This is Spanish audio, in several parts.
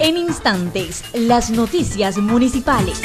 En instantes, las noticias municipales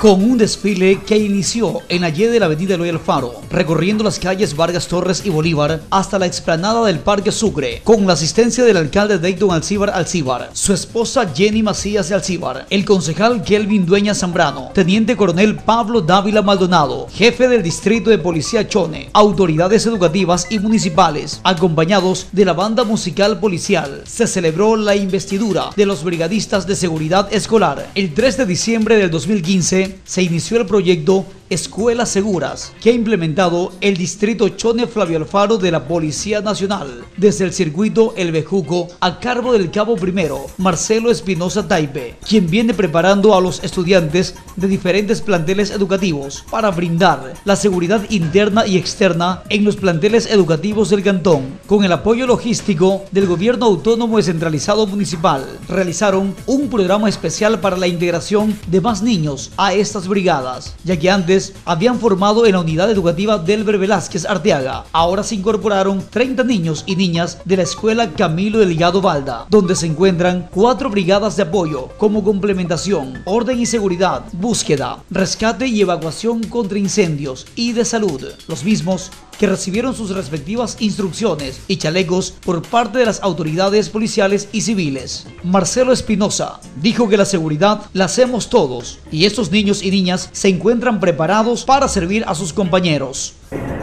con un desfile que inició en la de la avenida Eloy Alfaro, recorriendo las calles Vargas Torres y Bolívar hasta la explanada del Parque Sucre, con la asistencia del alcalde Dayton Alcíbar Alcíbar, su esposa Jenny Macías de Alcíbar, el concejal Kelvin Dueña Zambrano, teniente coronel Pablo Dávila Maldonado, jefe del distrito de policía Chone, autoridades educativas y municipales, acompañados de la banda musical policial. Se celebró la investidura de los brigadistas de seguridad escolar el 3 de diciembre del 2015 se inició el proyecto Escuelas Seguras que ha implementado el distrito Chone Flavio Alfaro de la Policía Nacional desde el circuito El Bejuco a cargo del cabo primero Marcelo Espinosa Taipe, quien viene preparando a los estudiantes de diferentes planteles educativos para brindar la seguridad interna y externa en los planteles educativos del cantón. Con el apoyo logístico del gobierno autónomo descentralizado municipal, realizaron un programa especial para la integración de más niños a estas brigadas, ya que antes habían formado en la unidad educativa Delber Velázquez Arteaga. Ahora se incorporaron 30 niños y niñas de la escuela Camilo Delgado Valda, donde se encuentran cuatro brigadas de apoyo como complementación, orden y seguridad, búsqueda, rescate y evacuación contra incendios y de salud. Los mismos que recibieron sus respectivas instrucciones y chalecos por parte de las autoridades policiales y civiles. Marcelo Espinosa dijo que la seguridad la hacemos todos y estos niños y niñas se encuentran preparados para servir a sus compañeros.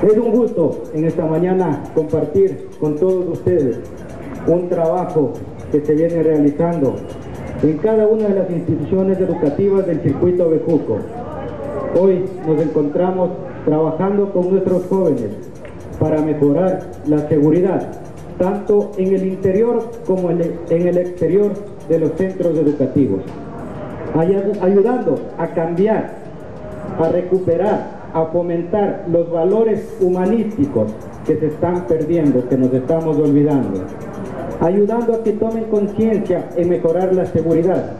Es un gusto en esta mañana compartir con todos ustedes un trabajo que se viene realizando en cada una de las instituciones educativas del circuito Bejuco. Hoy nos encontramos trabajando con nuestros jóvenes para mejorar la seguridad, tanto en el interior como en el exterior de los centros educativos, ayudando a cambiar, a recuperar, a fomentar los valores humanísticos que se están perdiendo, que nos estamos olvidando, ayudando a que tomen conciencia en mejorar la seguridad.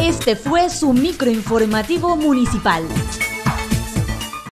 Este fue su microinformativo municipal.